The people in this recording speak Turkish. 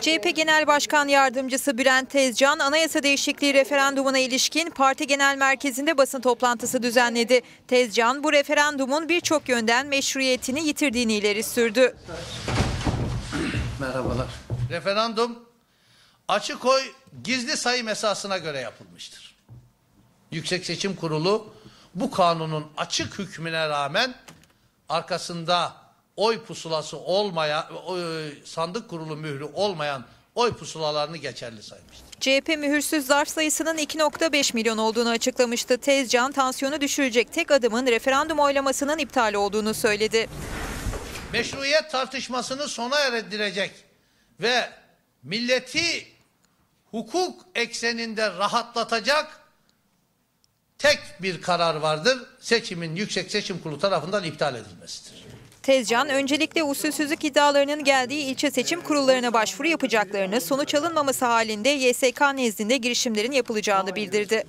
CHP Genel Başkan Yardımcısı Bülent Tezcan, anayasa değişikliği referandumuna ilişkin parti genel merkezinde basın toplantısı düzenledi. Tezcan, bu referandumun birçok yönden meşruiyetini yitirdiğini ileri sürdü. Merhabalar. Referandum açık oy gizli sayım esasına göre yapılmıştır. Yüksek Seçim Kurulu bu kanunun açık hükmüne rağmen arkasında oy pusulası olmayan, oy- sandık kurulu mührü olmayan oy pusulalarını geçerli saymıştır. CHP mühürsüz zarf sayısının 2.5 milyon olduğunu açıklamıştı. Tezcan, tansiyonu düşürecek tek adımın referandum oylamasının iptal olduğunu söyledi. meşruiyet tartışmasını sona erdirecek ve milleti hukuk ekseninde rahatlatacak tek bir karar vardır. Seçimin Yüksek Seçim Kurulu tarafından iptal edilmesidir. Tezcan, öncelikle usulsüzlük iddialarının geldiği ilçe seçim kurullarına başvuru yapacaklarını, sonuç alınmaması halinde YSK nezdinde girişimlerin yapılacağını bildirdi.